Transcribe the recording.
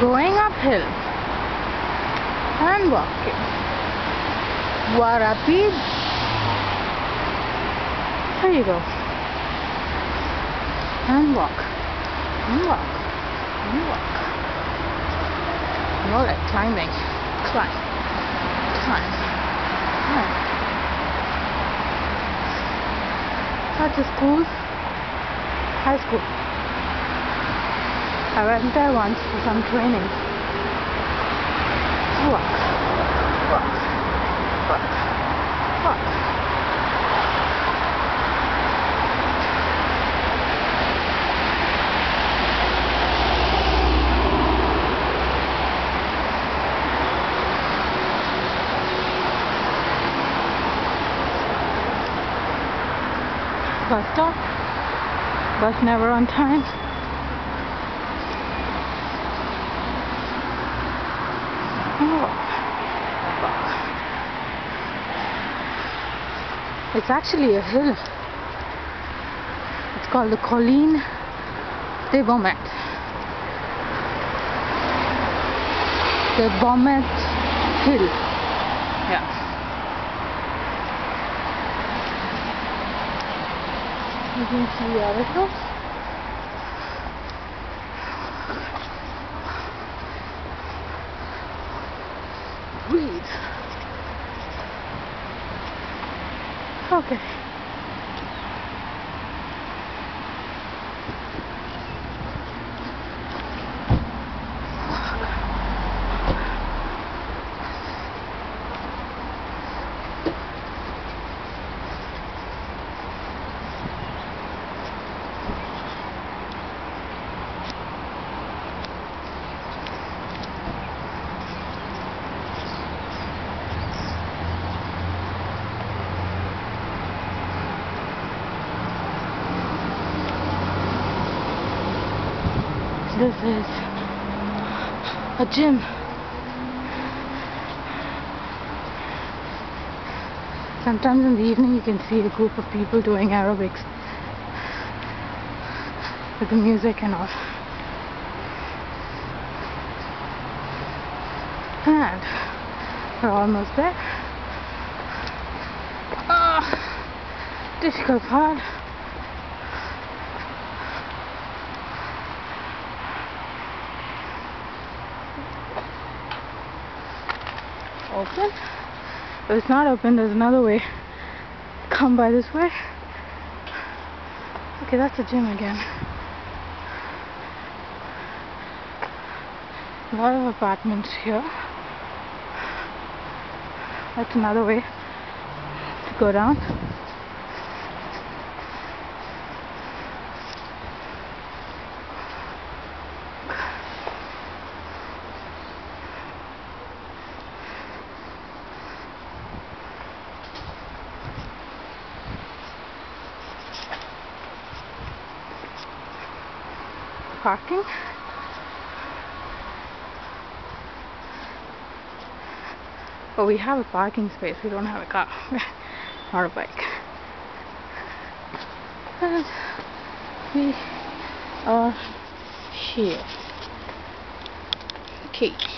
going uphill and walking. Warapid. There you go. And walk. And walk. And walk. More like climbing. Climb. Climb. Climb. That's a school. High school. I went there once for some training. Walk. Walk. Walk. Walk. Bus stop. Bus never on time. It's actually a hill. It's called the Colline de Baumettes. The Baumettes Hill. Yeah. You can see the other hills. Breathe. Okay. This is a gym. Sometimes in the evening you can see a group of people doing aerobics with the music and all. And we're almost there. Ah, difficult part. Open. If it's not open, there's another way. Come by this way. Okay, that's a gym again. A lot of apartments here. That's another way to go down. Parking. But we have a parking space, we don't have a car or a bike. And we are here. Okay.